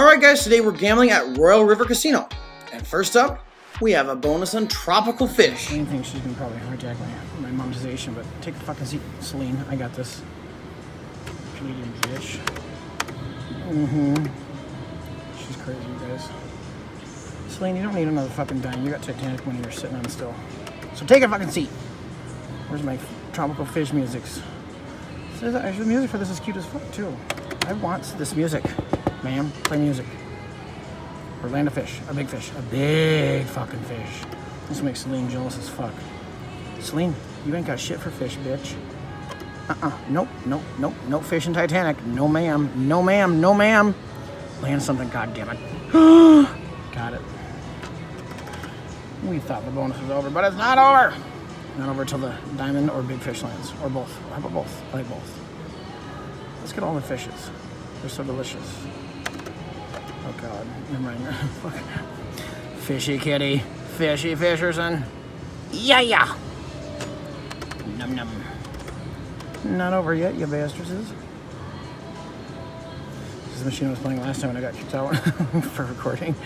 Alright guys, today we're gambling at Royal River Casino. And first up, we have a bonus on Tropical Fish. Celine thinks she's gonna probably hijack my, my monetization, but take the fucking seat, Celine. I got this. Canadian bitch. Mm-hmm. She's crazy, you guys. Celine, you don't need another fucking dime. You got Titanic when you're sitting on still. So take a fucking seat. Where's my tropical fish actually, the music for this is cute as fuck too. I want this music, ma'am. Play music. Orlando fish, a big fish, a big fucking fish. This makes Celine jealous as fuck. Celine, you ain't got shit for fish, bitch. Uh-uh, nope, nope, nope, no fish in Titanic. No ma'am, no ma'am, no ma'am. Land something, goddammit. got it. We thought the bonus was over, but it's not over. Not over till the diamond or big fish lands, or both. How about both? I like both. Let's get all the fishes. They're so delicious. Oh god, I'm mind. Fuck. Fishy kitty, fishy fisherson. Yeah, yeah. Num num. Not over yet, you bastards. This is the machine I was playing last time and I got kicked out for recording.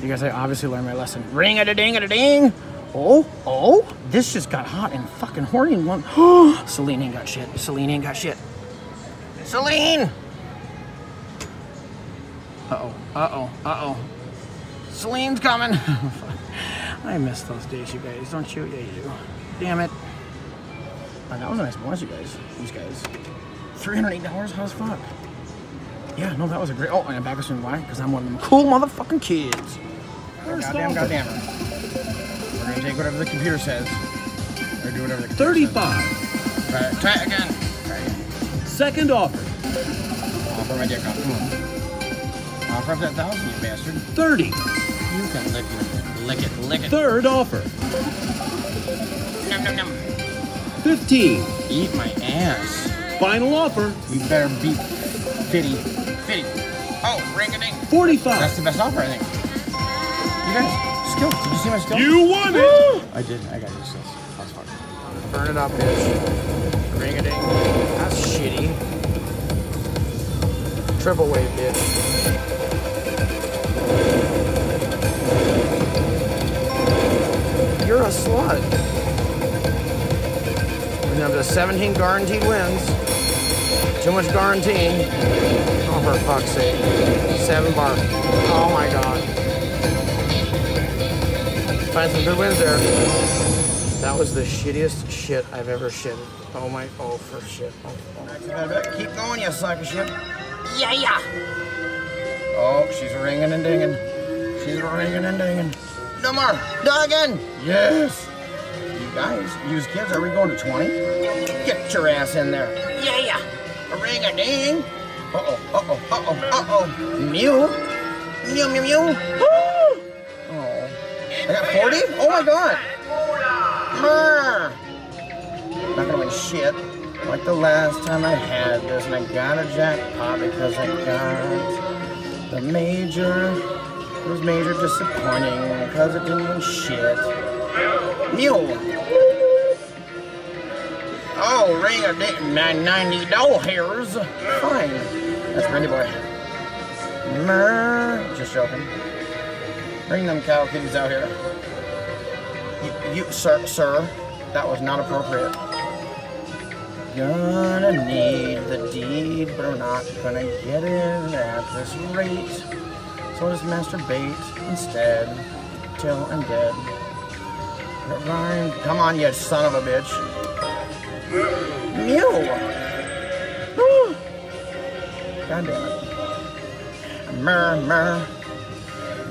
You guys, I obviously learned my lesson. Ring a da ding a da ding. Oh, oh, this just got hot and fucking horny in one. Celine ain't got shit. Celine ain't got shit. Celine! Uh-oh, uh-oh. Celine's coming. I miss those days, you guys, don't you? Yeah, you do. Damn it. Oh, that was a nice bonus, you guys. These guys. $308? How's fuck? Yeah, no, that was a great... Oh, and I'm back soon. Why? Because I'm one of them cool motherfucking kids. Goddamn, goddamn. We're gonna take whatever the computer says. Or do whatever the computer 35. says. Try it. Try it again. Try. Second offer. Offer my dick off. Come on. Offer up that thousand, you bastard. 30. You can lick it. Lick it. Lick it. Third offer. Num, num, num. 15. Eat my ass. Final offer. You better beat Fitty. Fitty. Oh, ring a ding. 45. That's the best offer, I think. You guys, skill. Did you see my skill? You won it. I did. I got your skills. That's fun. Burn it up, bitch. Ring a ding. That's shitty. Triple wave, bitch. You're a slut. We're down to 17 guaranteed wins. Too much guaranteeing. Oh, for fuck's sake. Seven bar. Oh my god. Find some good wins there. That was the shittiest shit I've ever shit. Oh my, oh for shit. Oh, oh. Keep going, you suck of shit. Yeah, yeah. Oh, she's ringing and dinging. She's ringing and dinging. No more. Do again. Yes. You guys, use kids, are we going to 20? Get your ass in there. Yeah, yeah. Ring a ding. Uh oh, uh oh, uh oh, uh oh. Mew. Mew, mew, mew. Oh. I got 40? Oh my god. Brr. Not gonna win shit. Like the last time I had this, and I got a jackpot because I got the major. It was major disappointing because it didn't win shit. Mule. Oh, ring a dick, 990 doll hairs. Fine. That's Randy Boy. Mer. Just joking. Bring them cow kitties out here. You, you, sir, sir, that was not appropriate. Gonna need the deed, but I'm not gonna get it at this rate. So I'll just masturbate instead, till I'm dead. Come on, you son of a bitch. Mew! Woo. God damn it. Mer, mer.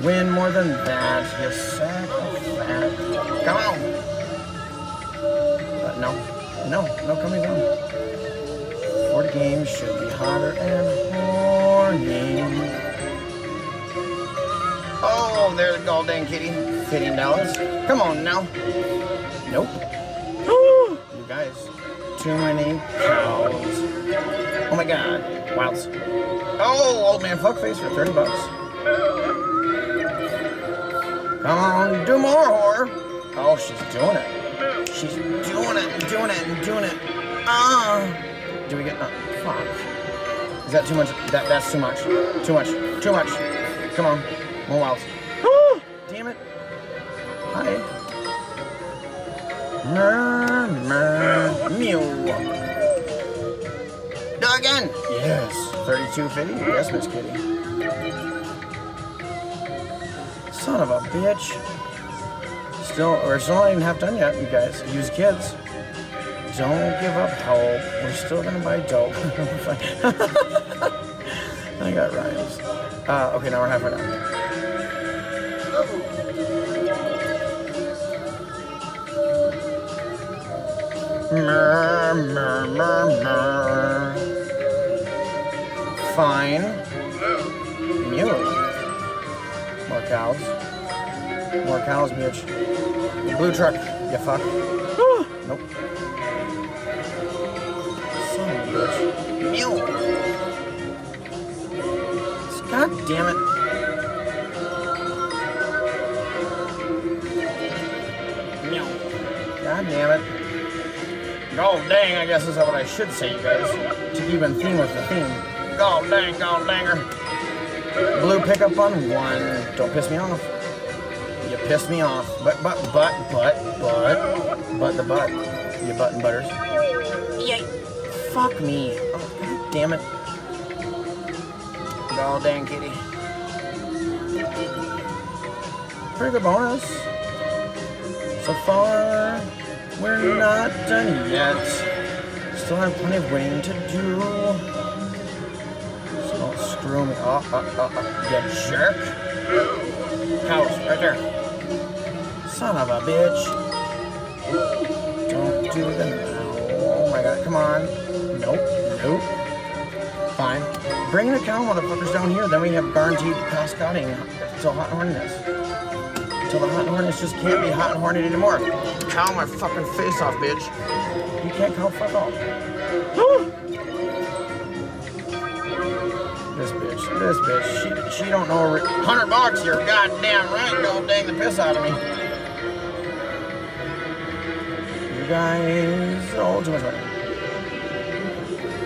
Win more than that, you sack of fat. Come on! But no, no, no coming on. 40 games should be hotter and horny. Oh, there's the goddamn kitty. Fifteen dollars. Come on now. Nope. Woo. You guys, too many cows. Oh my god. Wilds. Oh, old man fuckface for 30 bucks. Come on, do more, whore. Oh, she's doing it. She's doing it doing it doing it. Ah. Do we get? Uh, fuck. Is that too much? That that's too much. Too much. Too much. Come on. More wilds. Damn it. Hi. Mer, mer, mew. Go again. Yes. 3250. Yes, Miss Kitty. Son of a bitch. Still, we're still not even half done yet, you guys. Use kids. Don't give up hope. We're still gonna buy dope. I got rhymes. Uh, okay, now we're halfway done. Fine. Mew. More cows. More cows, bitch. Blue truck, you fuck. nope. Son of a bitch. Mew. God damn it. God damn it. God dang, I guess is what I should say, you guys. To keep in theme with the theme. God dang, god danger. Blue pickup on one. Don't piss me off. Pissed me off. But, but, but, but, but, but the butt. You button butters. Yeah. Fuck me. Oh, god damn it. God dang kitty. Pretty good bonus. So far, we're not done yet. Still have plenty of winning to do. So don't screw me. Oh, oh, oh, oh. You jerk. Cows, right there. Son of a bitch. Don't do the now. Oh my god, come on. Nope, nope. Fine. Bring the cow motherfuckers down here, then we have guaranteed cascading until hot horniness. Until the hot horniness just can't be hot and horny anymore. Cow my fucking face off, bitch. You can't cow fuck off. this bitch, this bitch, she, she don't know. Re- 100 bucks, you're goddamn right. Don't dang the piss out of me. You guys, oh, too much.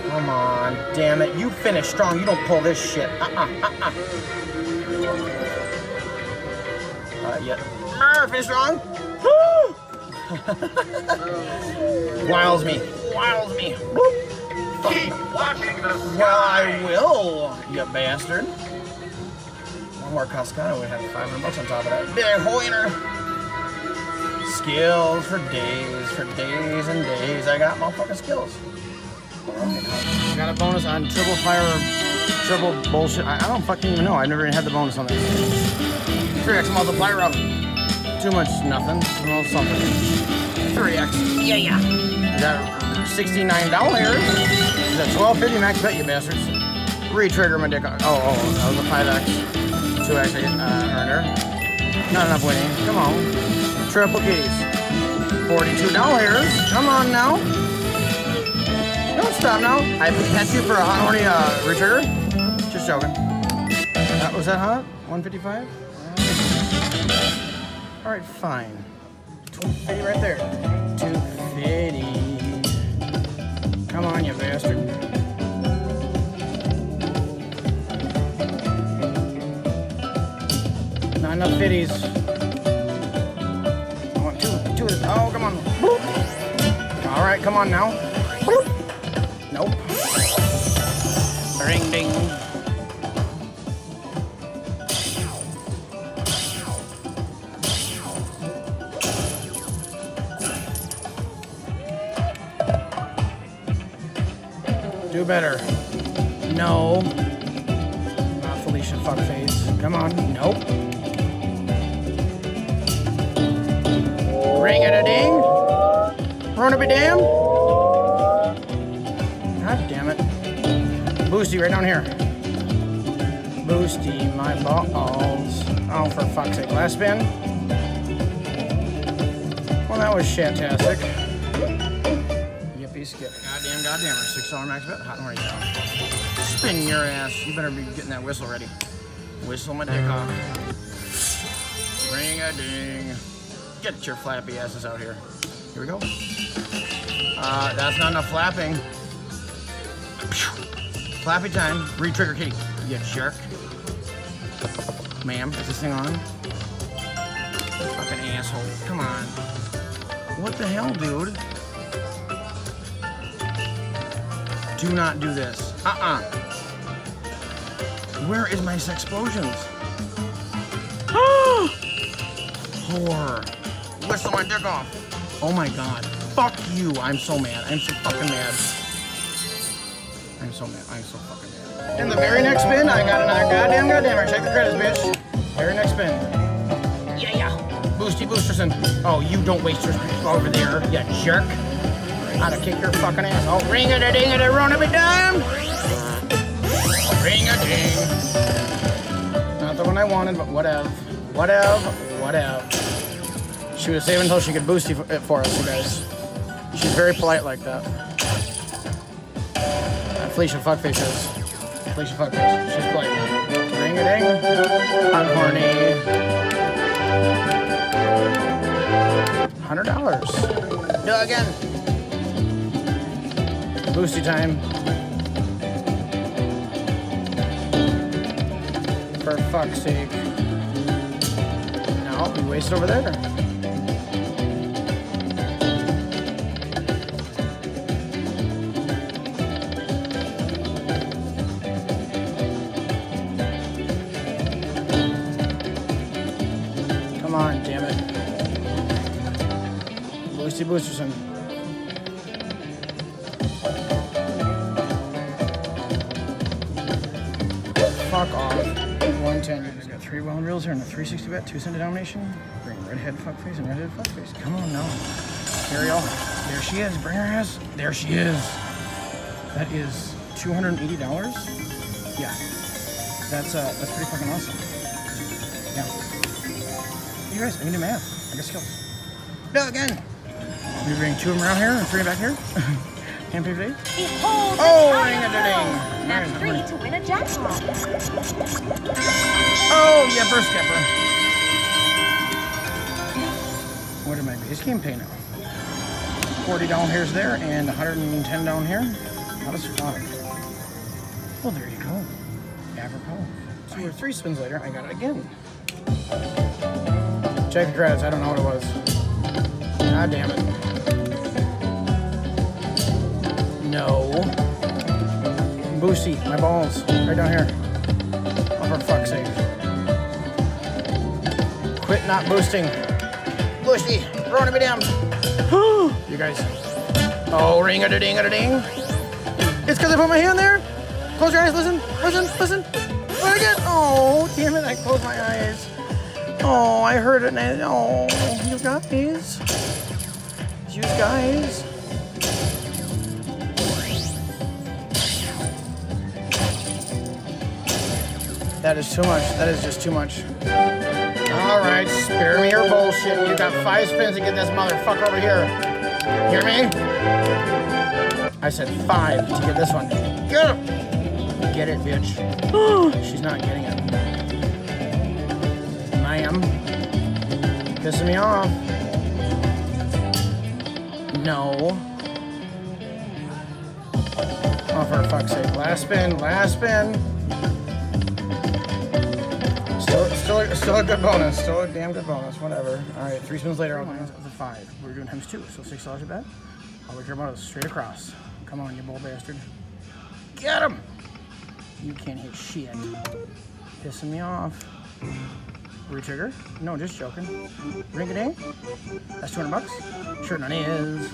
Come on, damn it. You finish strong. You don't pull this shit. Uh-uh, uh-uh. Uh, yeah. Arr, finish strong. Wiles me. Wiles me. Keep watching the Well, I will, you bastard. One more Cascada, we have 500 bucks on top of that. Big hoiner. Skills for days, for days and days. I got motherfucking skills. Got a bonus on triple fire, triple bullshit. I, I don't fucking even know. I've never even had the bonus on this. 3x multiplier up. Too much nothing. Well, something. 3x. Yeah, yeah. I got $69. Is that 1250 max bet, you bastards? Re-trigger my dick. Oh, oh, that was a 5x. 2x I get, uh, earner. Not enough winning. Come on. Triple keys. $42. Come on now. Don't stop now. I pet you for a hot horny uh, retrigger. Just joking. Uh, was that hot? 155? All right, fine. 250 right there. 250. Come on, you bastard. Not enough fitties. Oh, come on. All right, come on now. Nope. Ring ding. Do better. No. Not Felicia fuckface. Come on. Nope. Ring a ding. Run a be damn. God damn it. Boosty right down here. Boosty, my balls. Oh, for fuck's sake. Last spin. Well, that was shitastic. Yippee skip. Goddamn, goddamn. Six dollar max bet. Hot and ready. Spin your ass. You better be getting that whistle ready. Whistle my dick off. Ring a ding. Get your flappy asses out here. Here we go. Uh, that's not enough flapping. Flappy time. Re-trigger kitty. You jerk. Ma'am, is this thing on? Fucking asshole. Come on. What the hell, dude? Do not do this. Uh-uh. Where is my explosions? Whore. Whistle my dick off. Oh my god. Fuck you. I'm so mad. I'm so fucking mad. I'm so mad. I'm so fucking mad. In the very next spin, I got another goddamn goddamn. Check the credits, bitch. Very next spin. Yeah, yeah. Boosty Boosterson. Oh, you don't waste your over there, you jerk. I'd have your fucking ass. Oh, ring a ding a ding a ding. run a bit down. Ring a ding. Not the one I wanted, but whatever. Whatever. Whatever. She was saving until she could boost it for us, you guys. She's very polite like that. Felicia Fuckface is. Felicia Fuckface. She's polite. Ring a ding. I'm horny. Hundred dollars. Do it again. Boosty time. For fuck's sake. We wasted over there. Come on, damn it. Boosty Boosterson. Three wound reels here and a 360 bet, two cent denomination. Bring redhead fuckface and redhead fuckface. Come on now. Ariel. There she is. Bring her ass. There she is. That is $280? Yeah. That's uh that's pretty fucking awesome. Yeah. You guys, I can do math. I got skills. No again. We bring two of them around here and three back here. Hand pay today. Behold Oh, ring a ding. Nice, three to win a jackpot. Oh, yeah, first skipper. What did my base game pay now? 40 down here's there and 110 down here. How does five? Well, there you go. Apropos. Two or three spins later, I got it again. Check the credits. I don't know what it was. God damn it. No. Boosty, my balls. Right down here. Oh, for fuck's sake. Quit not boosting. Boosty, running me down. you guys. Oh, ring a ding a ding. It's because I put my hand there. Close your eyes, listen, listen, listen. What again? Oh, damn it, I closed my eyes. Oh, I heard it. And I, oh, you guys. You guys. That is too much. That is just too much. All right, spare me your bullshit. You got five spins to get this motherfucker over here. Hear me? I said five to get this one. Get it. Get it, bitch. She's not getting it. Ma'am. Pissing me off. No. Oh, for fuck's sake. Last spin, last spin. Still, still, a good bonus. Still a damn good bonus. Whatever. All right, three spins later, do the five. We're doing times two, so six dollars a bet. All we care about is straight across. Come on, you bull bastard. Get him! You can't hit shit. Pissing me off. Retrigger? No, just joking. Ring a ding? That's 200 bucks? Sure none is.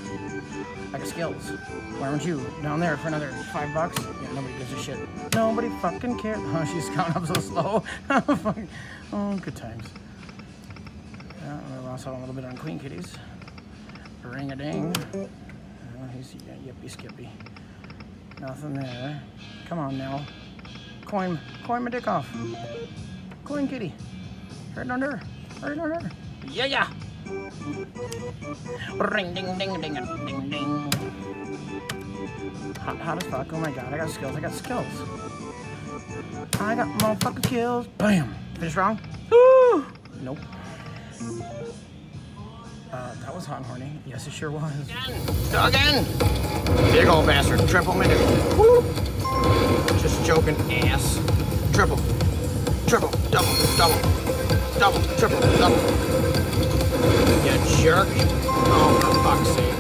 I got skills. Why aren't you down there for another five bucks? Yeah, nobody gives a shit. Nobody fucking cares. Oh, she's counting up so slow. Oh, oh, good times. Yeah, we lost out a little bit on Queen Kitties. Ring a ding. Oh, he's yeah, yippee skippy. Nothing there. Come on now. Coin, coin my dick off. Coin kitty. Right under. Right under. Yeah, yeah. Ring, ding, ding, ding, ding, ding. Hot, hot as fuck. Oh my god, I got skills. I got skills. I got motherfucking kills. Bam. Finish wrong? Woo! Nope. Uh, that was hot and horny. Yes, it sure was. Again! Again! Big old bastard. Triple minute. Woo! Just joking, ass. Triple, triple, double, double, double, triple, double. You jerk. Oh, for fuck's sake.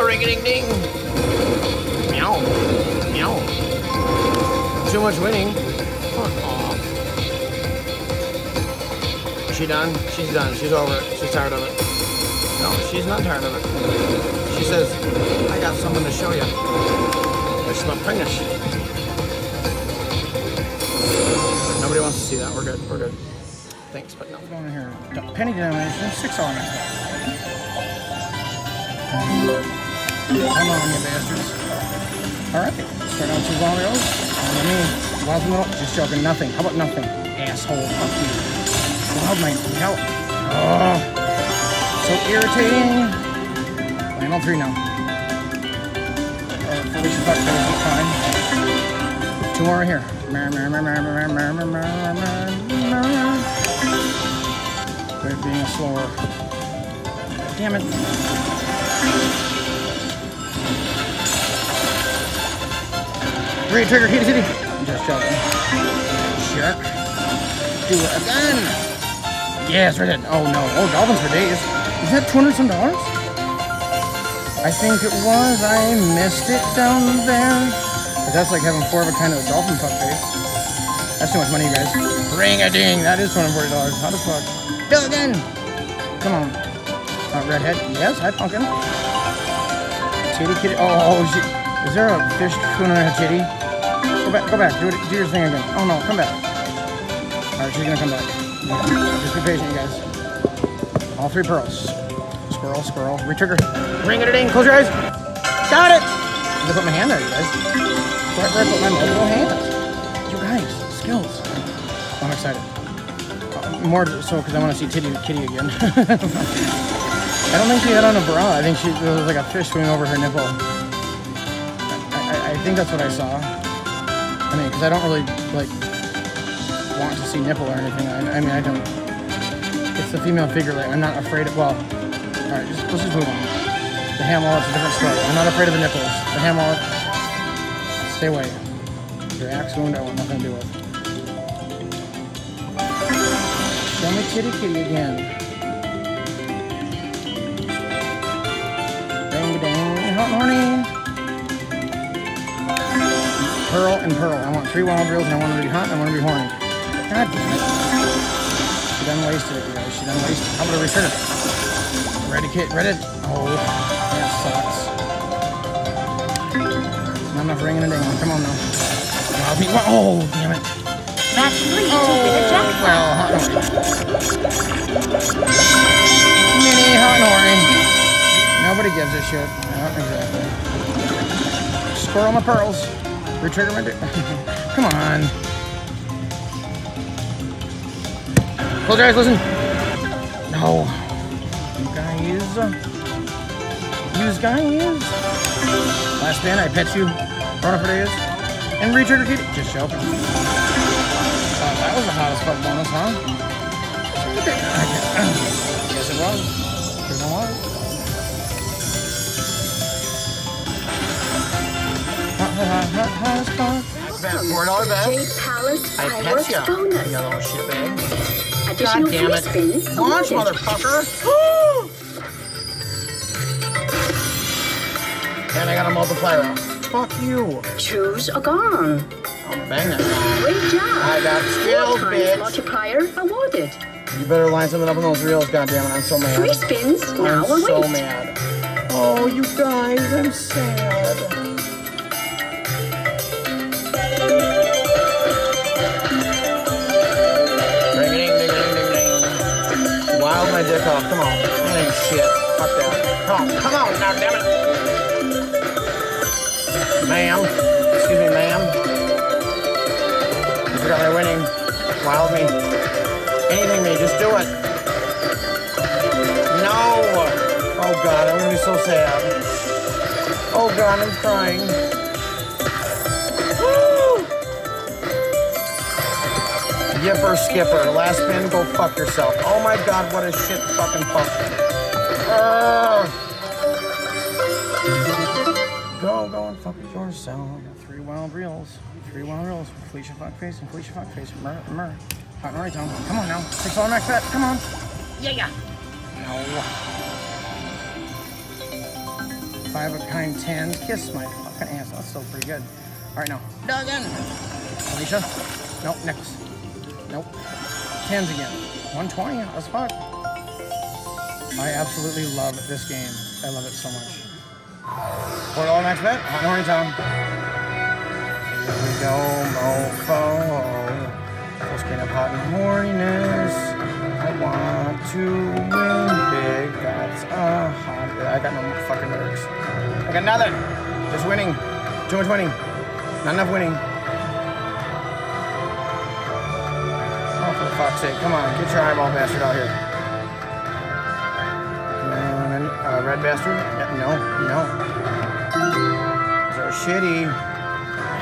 Ring a ding ding. Meow. Meow. Too much winning. Fuck off. She done? She's done. She's over it. She's tired of it. No, she's not tired of it. She says, I got something to show you. It's my penis. Wants to see that. We're good. We're good. Thanks, but no. Going in here. Penny denomination, six elements. Come on, you bastards. Alright, start on two reels. Let me. Wild middle. Just joking. Nothing. How about nothing? Asshole. Fuck you. Wild night. Hell. Oh. So irritating. Land on three now. Or Felicia Buck is fine. Two more right here. They're being a slower. Damn it. Three trigger, kitty kitty. Just joking. Jerk. Do it again. Yes, right in. Oh no. Oh, dolphins for days. Is that 200 some dollars? I think it was. I missed it down there. But that's like having four of a kind of a dolphin pup face. That's too much money, you guys. Ring a ding. That is $240. How the fuck? It again. Come on. Uh, redhead. Yes, hi, pumpkin. Titty kitty. Oh, oh. Is there a fish tuna in a titty? Go back, go back. Do it. Do your thing again. Oh no, come back. All right, she's gonna come back. Just be patient, you guys. All three pearls. Squirrel, squirrel. Retrigger. Ring a ding. Close your eyes. Got it. I'm gonna put my hand there, you guys. My multiple hands. You guys, skills. I'm excited. Uh, more so because I want to see Titty Kitty again. I don't think she had on a bra. I think she there was like a fish swimming over her nipple. I, I, I think that's what I saw. I mean, because I don't really like want to see nipple or anything. I, I mean, I don't. It's the female figure. Like I'm not afraid of. Well, all right, just, let's just move on. The ham wallet's a different story. I'm not afraid of the nipples. The ham wallet, stay away. Your axe wound, I want nothing to do with. Show me kitty kitty again. Dang dang, hot morning. Pearl and pearl. I want three wild reels and I want to be hot and I want to be horny. God damn it. She done wasted it, you guys. She done wasted it. How about a return it? Ready, kid? Ready? Oh, that sucks. Not enough ringing a ding. Come on now. Wild meat. Oh, damn it. Match three to win a oh, jackpot. Well, hot and. Mini hot and horny. Nobody gives a shit. Yeah, exactly. Squirrel my pearls. Retrigger my. di- Come on. Close your eyes. Listen. No. You guys. Uh, you guys. Last spin. I pet you. Run for days. And retrigger kitty. Just joking. Uh, that was the hottest fuck bonus, huh? Yes, it was. Sure don't was. Hot, hot, hot, hot, hottest four dollar bet. Jade Palace I pet fireworks ya, bonus. you little shitbag. Additional God damn free it. spins Launch, awarded. motherfucker. and I got a multiplier out. Fuck you. Choose a gong. I'll bang that guy. Great job. I got skills, bitch. multiplier awarded. You better line something up on those reels, goddammit. I'm so mad. Three spins now I'm so await. mad. Oh, you guys, I'm sad. Wild my dick off. Come on. That ain't shit. Fuck that. Come on. Come on. Now, damn it. Ma'am. Excuse me, ma'am. You forgot my winning. Wild me. Anything me. Just do it. No! Oh god, I'm gonna be so sad. Oh god, I'm crying. Woo! Yipper skipper, last spin, go fuck yourself. Oh my god, what a shit fucking fuck. Urgh. Go, go and fuck with yourself. Three wild reels. Three wild reels. Felicia Fuckface and Felicia Fuckface. Mur, mur. Hot Nori Tom. Come on now. Six dollar max bet. Come on. Yeah, yeah. No. Five of a kind tens. Kiss my fucking ass. That's still pretty good. All right now. Duggan. Felicia. Nope. next. Nope. Tens again. 120. That's fuck. I absolutely love this game. I love it so much. Four dollar max bet. Hot Nori Tom. Here we go, mofo. Full screen of hot and horniness. I want to win big. That's a hot. I got no fucking lyrics. I got nothing. Just winning. Too much winning. Not enough winning. Oh, for fuck's sake. Come on. Get your eyeball bastard out here. And, red bastard? No, no. So shitty.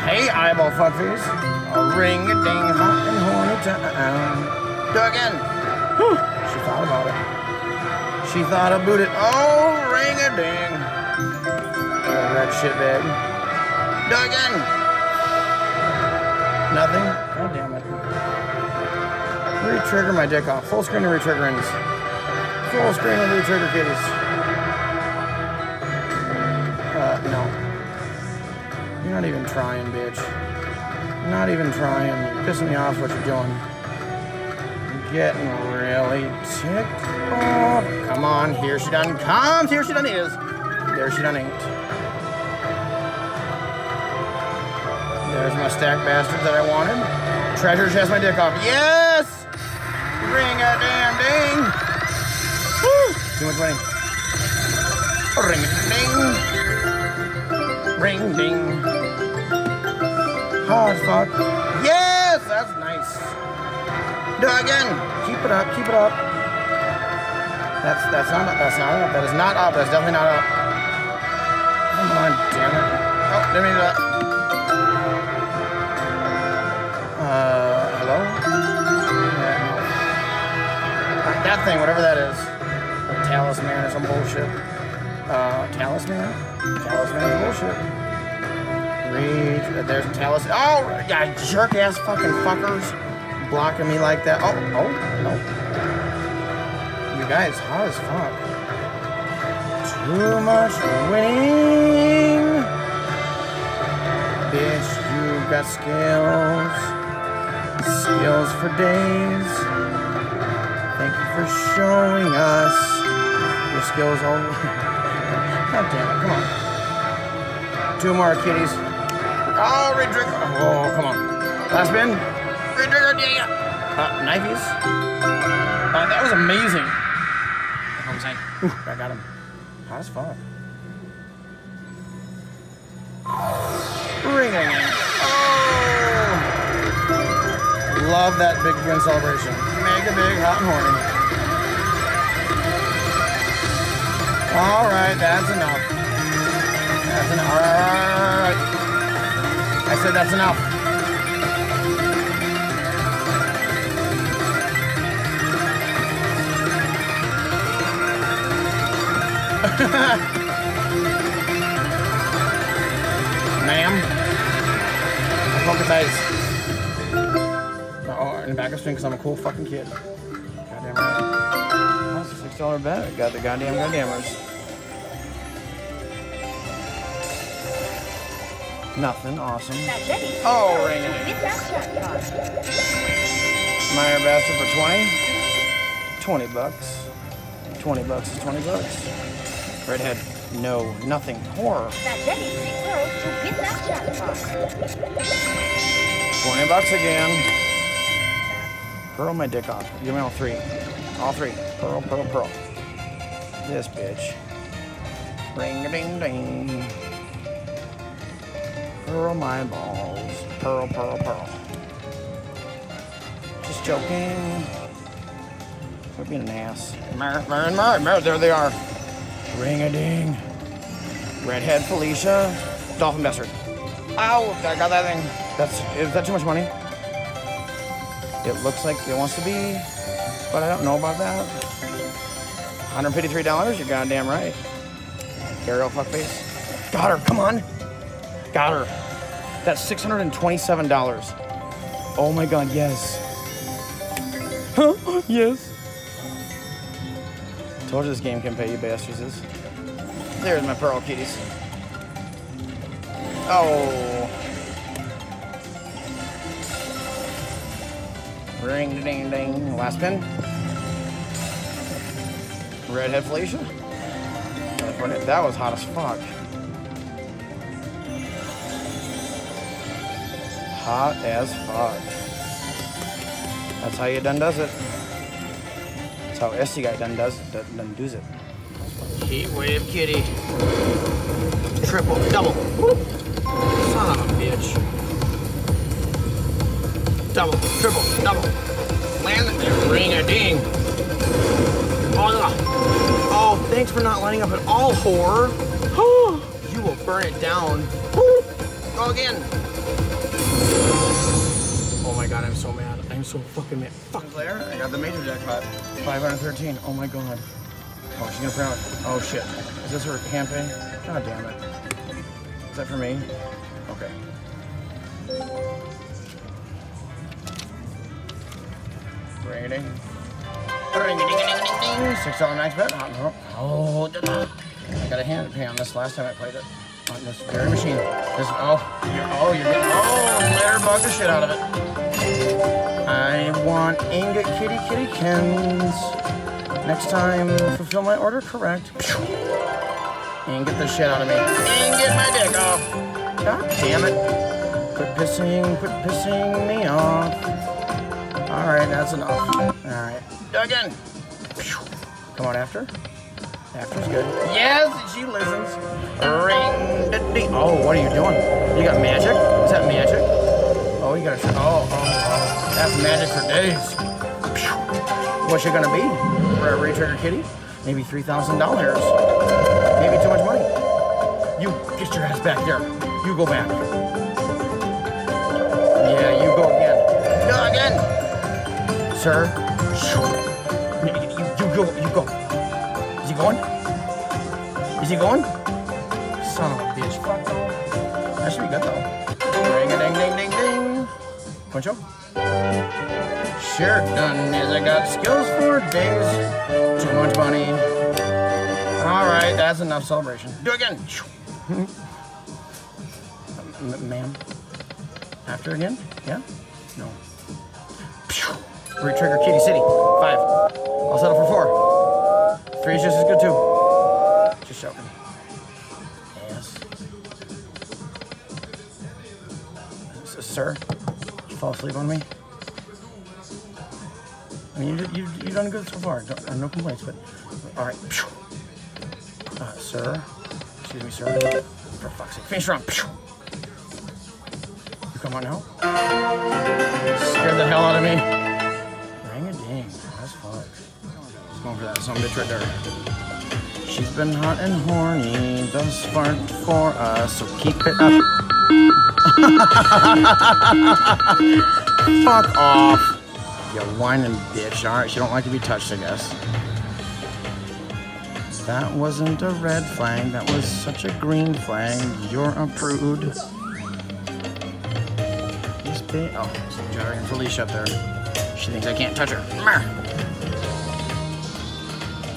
Hey, eyeball fuckface. A ring a ding, hot and horny time. Uh-uh. Do it again. Whew. She thought about it. She thought about it. Oh, ring a ding. Red shit bag. Do again. Nothing. God damn it. Retrigger my dick off. Full screen ends. Full screen of retrigger kitties. Not even trying, bitch. Not even trying. Pissing me off what you're doing. Getting really ticked off. Come on, here she done comes. Here she done is. There she done ain't. There's my stack bastard that I wanted. Treasure chest my dick off. Yes! Ring a damn ding. Woo! Too much winning. Ring a ding. Ring ding. Hard. Yes! That's nice. Do it again. Keep it up. Keep it up. That's that's not that's not up. That is not up. That's definitely not up. Come on, damn it. Oh, didn't do that. Uh, hello? Yeah. That thing, whatever that is. A talisman or some bullshit. Uh, talisman? Talisman is bullshit. Read, uh, there's talisman. Oh, yeah, jerk ass fucking fuckers. Blocking me like that. Oh, oh, no. You guys, hot as fuck. Too much winning. Bitch, you got skills. Skills for days. Thank you for showing us your skills. God damn it! Come on. Two more kitties. Oh, retrigger. Oh, come on. Last spin. Retrigger. Yeah. Uh, knifies. Uh, that was amazing. That's what I'm saying. Ooh, I got him. Hot as fuck. Ringing. Oh. Love that big win celebration. Mega big, hot and horny. All right, that's enough. That's enough. All right, I said that's enough. Ma'am. Focus eyes. Oh, in the back of string because I'm a cool fucking kid. Goddamn right. That's a six dollar bet. Got the goddamn goddammers. Nothing. Awesome. Oh, ring it. With that jackpot. Meyer bastard for 20. 20 bucks. 20 bucks is 20 bucks. Redhead. No, nothing. Horror. That's ready. Three pearls to win 20 bucks again. Pearl my dick off. Give me all three. All three. Pearl, pearl, pearl. This bitch. Ring a ding ding. Pearl my balls. Pearl, pearl, pearl. Just joking. Quit being an ass. Mer, mer, mer, mer. There they are. Ring a ding. Redhead Felicia. Dolphin Bastard. Ow! I got that thing. That's is that too much money? It looks like it wants to be, but I don't know about that. $153, you're goddamn right. Ariel fuckface. Got her, come on. Got her. That's $627. Oh my god, yes. Huh? yes. Told you this game can pay you bastards. There's my pearl kitties. Oh. Ring ding ding. Last pin. Redhead Felicia. That was hot as fuck. Hot as fuck. That's how you done does it. That's how SD guy done does done, done does it. Heat wave kitty. Triple, double. Whoop. Son of a bitch. Double, triple, double. Land it. Ring a ding. Oh, no. oh, thanks for not lining up at all, whore. you will burn it down. Go again. God, I'm so mad. I'm so fucking mad. Fuck. There, I got the major jackpot. 513. Oh my god. Oh, she's gonna print out. Oh shit. Is this her pay? God ah, damn it. Is that for me? Okay. Ding. Six dollar max bet. Oh. I got a hand to pay on this last time I played it. On this very machine. This oh, you're, oh, you're getting oh, let her bug the shit out of it. I want ingot kitty kitty kens. Next time, fulfill my order correct. And get the shit out of me. And get my dick off. God damn it. Quit pissing, quit pissing me off. Alright, that's enough. Alright. Again. Come on after. After's good. Yes, she listens. Ring. Oh, what are you doing? You got magic? Is that magic? Oh, you got a. Oh, oh. Magic for days. What's it gonna be for a retrigger kitty? Maybe three thousand dollars. Maybe too much money. You get your ass back there. You go back. Yeah, you go again. Go again, sir. You, you, go. You go. Is he going? Is he going? Son of a bitch. That should be good though. Ring a ding ding ding ding. Poncho. Sure done is I got skills for days. Too much money. All right, that's enough celebration. Do it again. Ma'am. After again? Yeah? No. Retrigger Kitty City. Five. I'll settle for four. Three is just as good too. Just joking. Yes. Sir, you fall asleep on me? I mean, you, you've done good so far. Don't, uh, no complaints, but all right. Uh, sir, excuse me, sir. For fuck's sake, finish. You come on now. Scared the hell out of me. Ring a ding. That's fuck. Just going for that some bitch right there. She's been hot and horny, thus far for us, so keep it up. Fuck off. You whining bitch. Alright, she don't like to be touched, I guess. That wasn't a red flag, that was such a green flag. You're a prude. This bit. Oh, some Dragon Felicia up there. She thinks I can't touch her.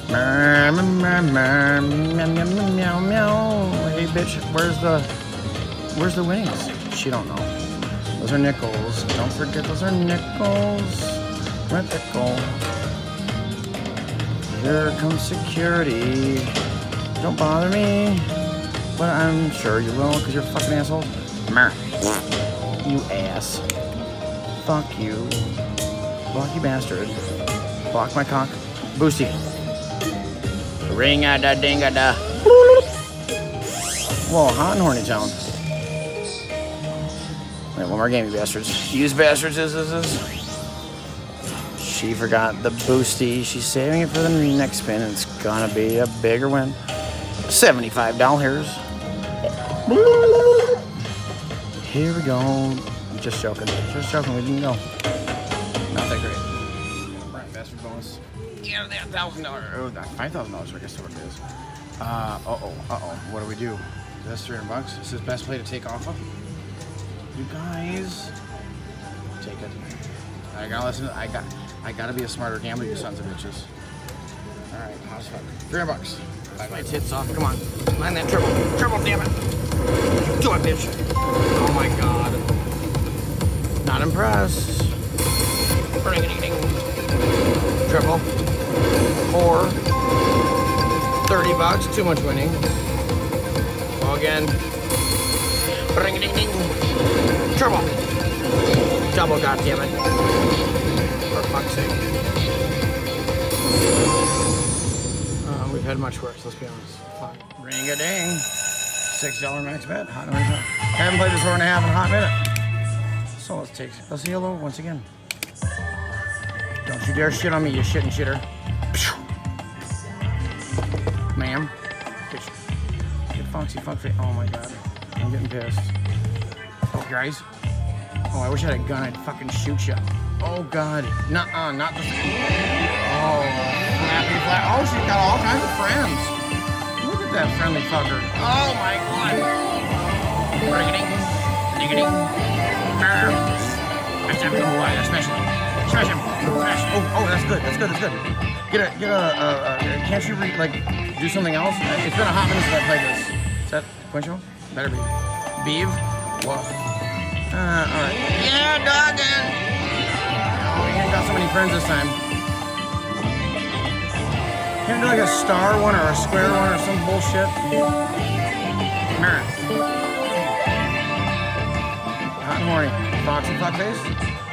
Mer, meow, meow, meow, meow, meow. Hey, bitch, where's the, where's the wings? She don't know. Those are nickels. Don't forget, those are nickels. Renticle. Here comes security. Don't bother me. But I'm sure you will, because you're a fucking asshole. You ass. Fuck you. Block you bastard. Block my cock. Boosty. Ring a da ding a da. Whoa, hot and horny town. Wait, one more game, you bastards. Use bastards is is is. She forgot the boosty. She's saving it for the next spin. It's gonna be a bigger win. Seventy-five dollars. Here we go. Just joking. Just joking. We didn't go. Not that great. Bastard bonus. Yeah, that thousand dollar. Oh, five thousand dollars. I guess what it is. Uh, uh oh, uh oh. What do we do? That's 300 bucks. This is best play to take off of. You guys, take it. I gotta listen. I got. I gotta be a smarter gambler, you sons of bitches. All right, how's fun? 300 bucks. Bye my tits off. Come on, land that triple. Triple, damn it. Do it, bitch. Oh my god. Not impressed. Triple. Four. 30 bucks. Too much winning. Go again. Ring a. Triple. Double, goddammit. Fuck's sake. Uh, we've had much worse, let's be honest. Fuck. Ring a ding. $6 max bet. Hot noise. Haven't played this four and a half in a hot minute. So let's take let's see hello once again. Don't you dare shit on me, you shit and shitter. Ma'am. Get fuck face. Oh my god. I'm getting pissed. Oh guys. Oh, I wish I had a gun, I'd fucking shoot you. Oh god. Nuh-uh, not the Oh, flappy flap. Oh, she's got all kinds of friends. Look at that friendly fucker. Oh my god. Ring-a-ding. Ding-a-ding. Smash him. Oh, I smash him. Smash him. Smash. Oh, oh, that's good. That's good. That's good. Get a, get a, a, a can't you re, like, do something else? Uh, It's been a hot minute since I played this. Is that Quincho? Better be. Beeve? What? Uh, alright. Yeah, doggin! You ain't got so many friends this time. Can't do like a star one or a square one or some bullshit. Merit. Hot and horny. Foxy fuckface?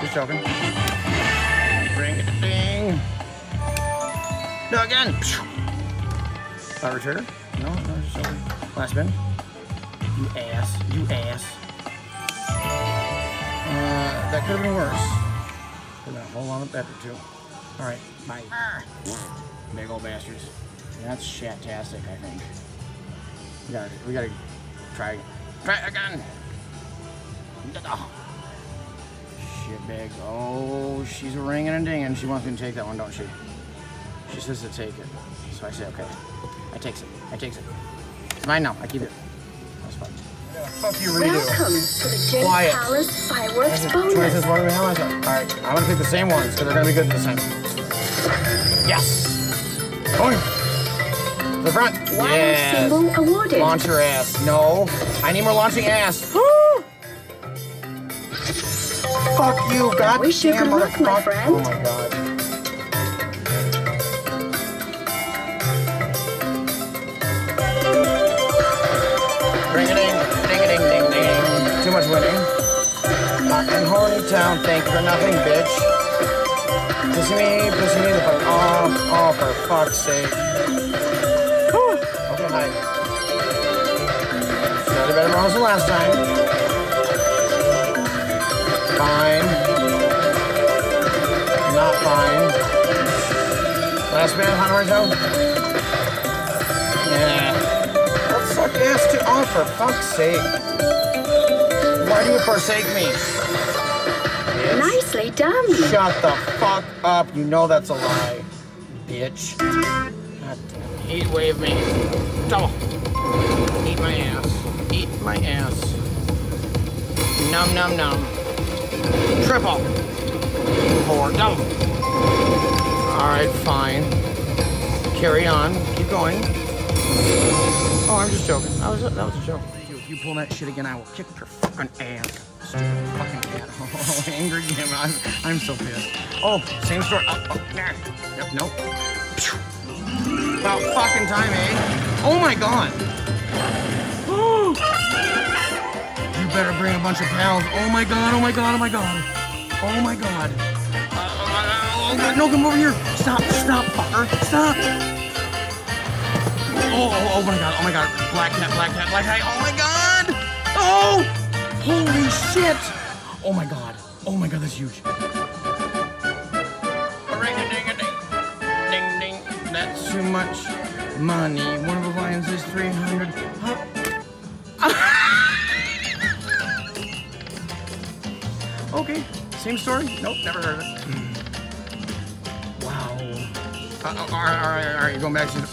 Just joking. Bring it ding. No, again. Power trigger? No, no. Last spin. You ass. You ass. Uh, that could have been worse. Whole lot better, too. Alright, bye. Ah. Big old bastards. That's shatastic, I think. We gotta, we gotta try, try again. Shit big. Oh, she's a ringing and dinging. She wants me to take that one, don't she? She says to take it. So I say, okay. I takes it. I takes it. It's mine now. I keep it. Fuck you, redo. Welcome to the Jade Quiet. Palace Fireworks Choices, Bonus. what do we have? Alright, I'm gonna pick the same ones because they're gonna be good this time. Yes! Going! To the front! Wow yes! symbol awarded. Launch your ass. No! I need more launching ass! Fuck you, god Wish you good luck, my friend. Oh my god. Ring a ding, Too winning. And horny town, thank you for nothing, bitch. Pussy me, pussy me the fuck off. Oh, for fuck's sake. Whew. Okay, bye. Slightly better bonus than last time. Fine. Not fine. Last man, orange. Yeah. What suck ass to for fuck's sake. Why do you forsake me? Bitch. Nicely done. Shut the fuck up. You know that's a lie. Bitch. God damn. Heat wave me. Double. Eat my ass. Eat my ass. Num num num. Triple. Four. Double. Alright, fine. Carry on. Keep going. Oh, I'm just joking. That was a, that was a joke. If you pull that shit again, I will kick your fucking ass. Stupid fucking cat. Oh, angry game. I'm, I'm so pissed. Oh, same story. Oh, oh, nah. Yep, nope. About fucking time, eh? Oh my god. you better bring a bunch of pals. Oh my god, oh my god, oh my god. Oh my god. Oh, god. No, come over here. Stop, stop, fucker. Stop. Oh, oh, oh my god, oh my god. Black cat, black cat, black cat. Oh my god. Oh! Holy shit. Oh my god. Oh my god, that's huge. Ring-a-ding-a-ding. Ding, ding. That's too much money. One of the lions is 300. Huh? okay, same story? Nope, never heard of it. Wow. Uh, uh, all right, all right, all right, you're going back to the...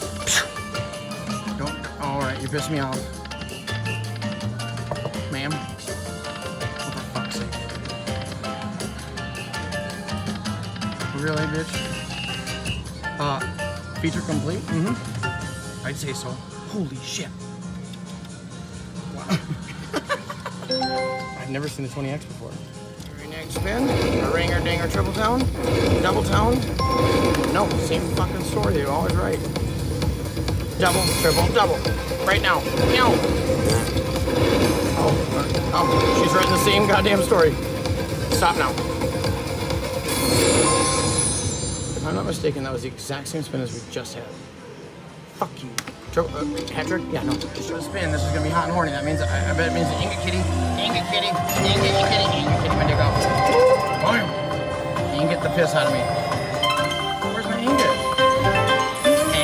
Don't, all right, you pissed me off. Really, bitch? Uh, feature complete? Mm-hmm. I'd say so. Holy shit. Wow. I've never seen a 20X before. Very next spin, a ringer, dinger, triple tone, double tone. No, same fucking story, you're always right. Double, triple, double. Right now. Meow. Oh, oh, she's writing the same goddamn story. Stop now. Mistaken, that was the exact same spin as we just had. Fuck you. Triple, uh, hat? Yeah, no. Just a spin. This is gonna be hot and horny. That means, I, I bet it means the Inga Kitty, Inga Kitty, Inga Kitty, Inga Kitty, my dick off. Boom. get the piss out of me. Where's my Inga?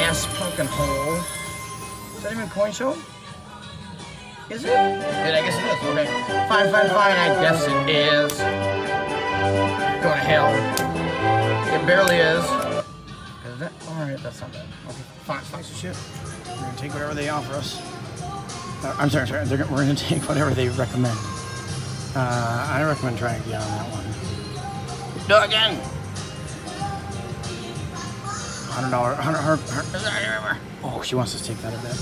Ass fucking hole. Is that even a coin show? Is it? Yeah, I guess it is. Okay. Fine, fine, fine. I guess it is. Go to hell. It barely is. Is that? Alright, that's not bad. Okay, fine, fine, so shit. We're gonna take whatever they offer us. Uh, I'm sorry, sorry. They're, gonna- we're gonna take whatever they recommend. Uh, I recommend trying to get on that one. Do it again. Hundred dollar, hundred, hundred. Oh, she wants us to take that a bit.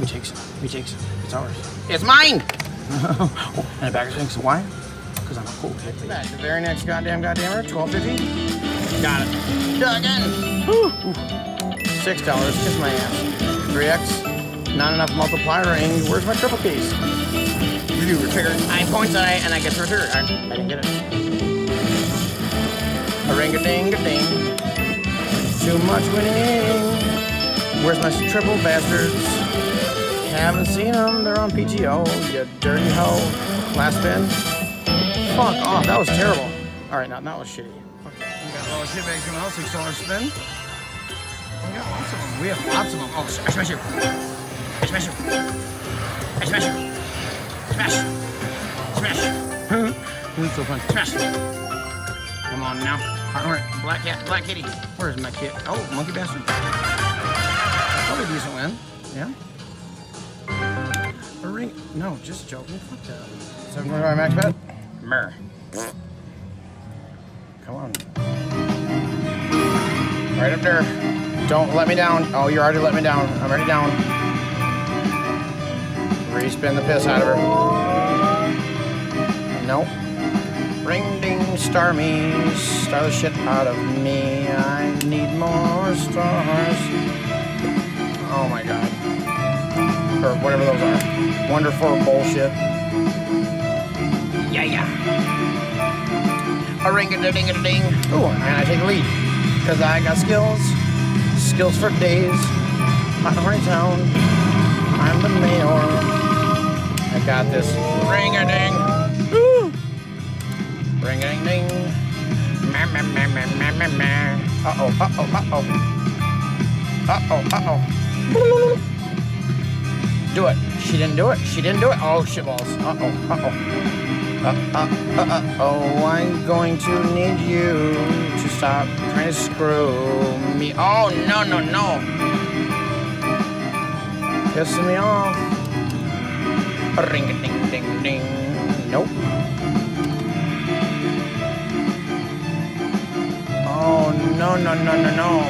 We take some. We take some. It's ours. It's mine. oh, and a bag of drinks. Why? Because I'm a cool kid. The very next goddamn goddammer. Twelve fifty. Got it. Do it again. Ooh. Six dollars. Kiss my ass. Three X. Not enough multiplier. And where's my triple case? You do trigger nine points and I and I get to return. I, I didn't get it. A ring a ding a ding. Too much winning. Where's my triple bastards? Haven't seen them. They're on PTO. You dirty hoe. Last spin. Fuck off. That was terrible. All right, now that was shitty. We got little shit bags coming out. Six dollar spin. We got lots of them. We have lots of them. Oh, smash you. Smash you. Smash you. Smash. Smash. This is so fun. Smash. Come on now. All right, black cat, black kitty. Where's my kit? Oh, monkey bastard. Probably a decent win. Yeah. A ring? No, just joking. Fuck that. Seven twenty-five max bet. Mer. Come on. Right up there. Don't let me down. Oh, you already let me down. I'm already down. Respin the piss out of her. Nope. Ring ding star me, star the shit out of me. I need more stars. Oh my god. Or whatever those are. Wonderful bullshit. Yeah, yeah. A ring a ding a ding. Ooh, and I take the lead. Because I got skills. Skills for days. Hot horny town. I'm the mayor. I got this. Ring a ding. Ooh. Ring a ding ding. Meh, meh, meh, meh, meh, meh, meh. Uh-oh, uh-oh, uh-oh. Uh-oh, uh-oh. Do it. She didn't do it. She didn't do it. Oh, shitballs. Uh-oh, uh-oh. Uh-uh-uh-uh-oh. I'm going to need you to stop trying to screw me. Oh, no, no, no. Pissing me off. Ring-a-ding-ding-ding. Nope. Oh, no, no, no, no, no.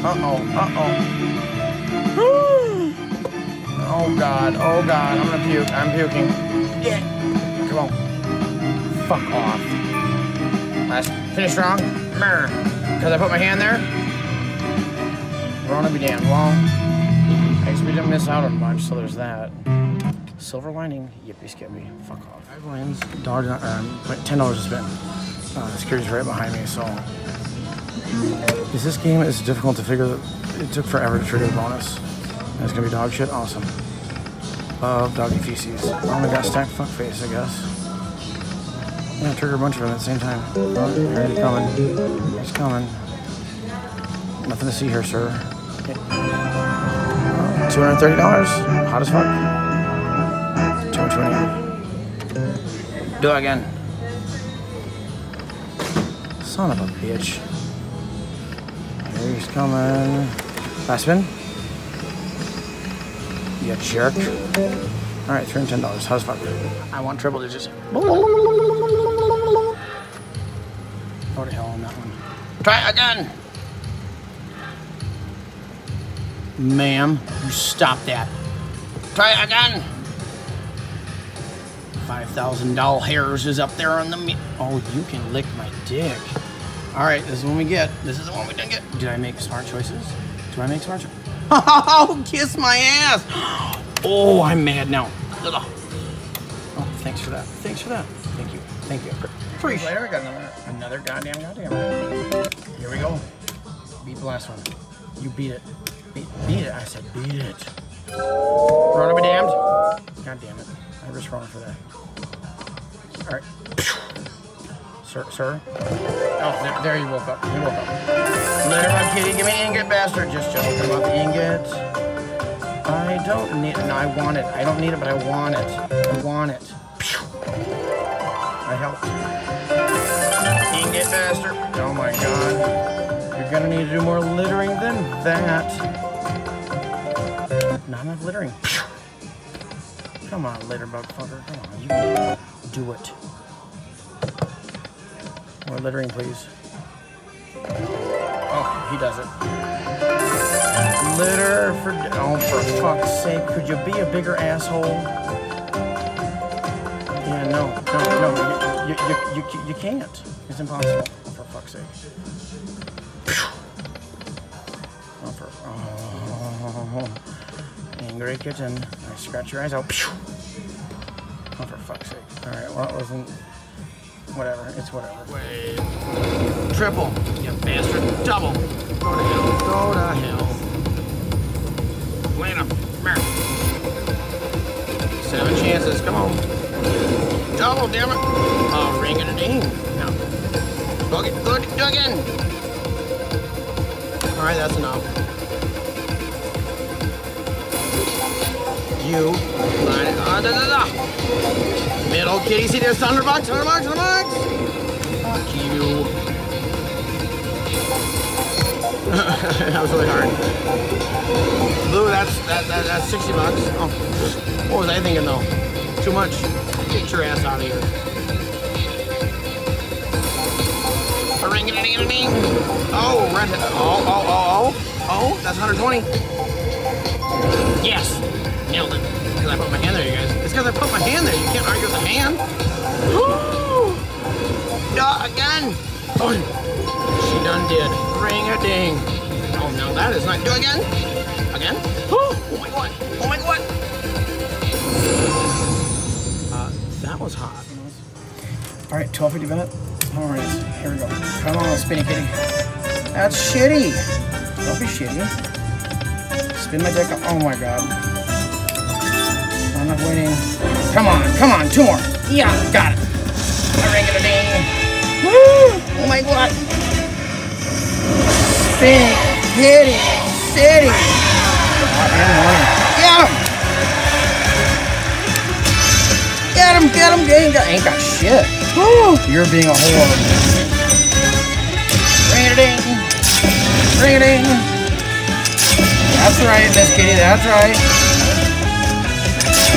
Uh-oh, uh-oh. oh, Oh god, oh, God. I'm gonna puke. I'm puking. Yeah. Come on. Fuck off. Last. Finish strong. Mer. Because I put my hand there. we're on be damned. Well, I guess we didn't miss out on much, so there's that. Silver lining, yippee skippy. Fuck off. Five wins, dollar, um, ten dollars to spend. Uh, the security's right behind me, so. Is this game is difficult to figure? It took forever to trigger the bonus. And it's gonna be dog shit. Awesome. Love doggy feces. Oh my god, stacked fuck face, I guess. Yeah, trigger a bunch of them at the same time. Oh, he's coming. He's coming. Nothing to see here, sir. Thirty dollars. Hot as fuck. Two twenty. Do it again. Son of a bitch. Here he's coming. Last spin. You jerk. Alright, $310. How's fuck? I want triple digits. Go to hell on that one. Try again. Ma'am, you stop that. Try again. Five thousand doll hairs is up there on the me. Oh, you can lick my dick. All right, this is one we get. This is the one we didn't get. Did I make smart choices? Do I make smart choices? Oh, kiss my ass. Oh, I'm mad now. Oh, thanks for that. Thanks for that. Thank you. Thank you. Appreciate Later, I got another, another goddamn goddamn. Here we go. Beat the last one. You beat it. Beat, beat it. I said beat it. Run be damned. God damn it. I was wrong for that. All right. Sir, sir. Oh, there, there you woke up. You woke up. Later on, kitty. Give me ingot, bastard. Just joking about the ingot. I don't need it. No, I want it. I don't need it, but I want it. I want it. I helped. Ingot bastard. Oh my god. You're gonna need to do more littering than that. Not enough littering. Come on, litter bug fucker. Come on, you do it. More littering, please. Oh, he does it. Litter for oh for fuck's sake! Could you be a bigger asshole? Yeah, no, no, no. You you you, you, you can't. It's impossible. For fuck's sake. Oh, for oh. Angry kitten. I scratch your eyes out. Oh, for fuck's sake. Alright, well, it wasn't. Whatever. It's whatever. Wait. Triple. You bastard. Double. Go to hell. Go to hell. Lana. Come here. Seven chances. Come on. Double, damn it. Oh, ring it a ding. No. Again. Go again. Alright, that's enough. You line. Ah, da, da, da. Middle kitty, see there's Thunderbox, Thunderbox, Thunderbox. Fuck you. that was really hard. Blue, that's that, that that's 60 bucks. Oh, what was I thinking though? Too much. Get your ass out of here. Oh, red. Oh, oh, oh, oh. Oh, that's 120. Yes. Nailed it. Because I put my hand there, you guys. It's because I put my hand there. You can't argue with a hand. Woo! no, again. Oh, she done did. Ring a ding. Oh, no, that is not. Do it again. Again. Oh my god. Oh my god. Uh, that was hot. All right, 1250 minute. All right, here we go. Come on, spinny kitty. That's shitty. Don't be shitty. Spin my deck. Oh my god. Not enough winning. Come on, come on, two more. Yeah, got it. A ring and a ding. Woo! Oh my god. Spinny kitty city. Hot and winning. Get him! Get him, get him, ain't got, ain't got shit. Woo, you're being a whore. Ring a ding. Ring a ding. That's right, Miss Kitty, that's right.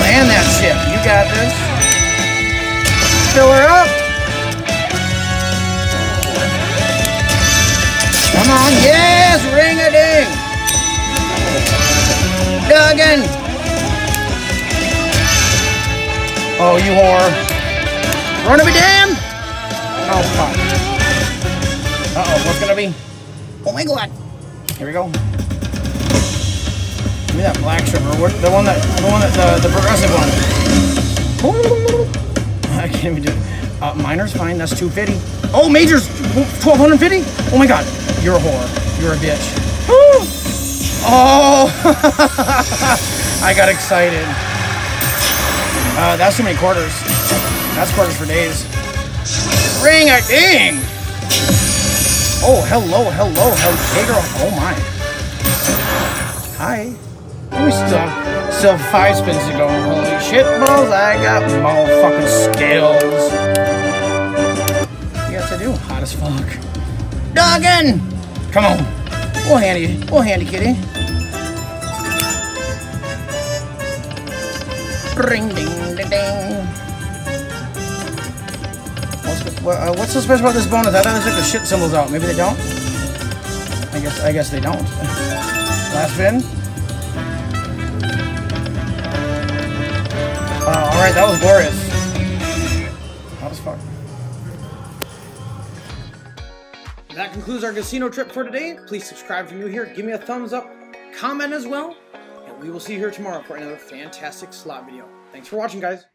Land that ship. You got this. Fill her up. Come on, yes, ring a ding. Duggan. Oh, you whore. Run to be damned! Oh, fuck. Uh-oh, what's gonna be? Oh my god. Here we go. Me that black sugar. What, the one that, the one that, the, the progressive one. I can't even do it. Uh, minor's fine, that's 250. Oh, major's 1250? Oh my god. You're a whore. You're a bitch. Oh! I got excited. Uh, that's too many quarters. That's quarters for days. Ring a ding! Oh, hello, hello, hello, hey girl. Oh my. Hi. We still still five spins to go. Holy shit balls, I got motherfucking skills. Yes, I do. Hot as fuck. Duggan! Come on. We'll handy, we'll handy kitty. Ring ding ding ding. What's? What, uh, what's so special about this bonus? I thought they took the shit symbols out. Maybe they don't. I guess. I guess they don't. Last spin. Wow. All right, that was glorious. That was fun. That concludes our casino trip for today. Please subscribe if you're new here. Give me a thumbs up, comment as well, and we will see you here tomorrow for another fantastic slot video. Thanks for watching, guys.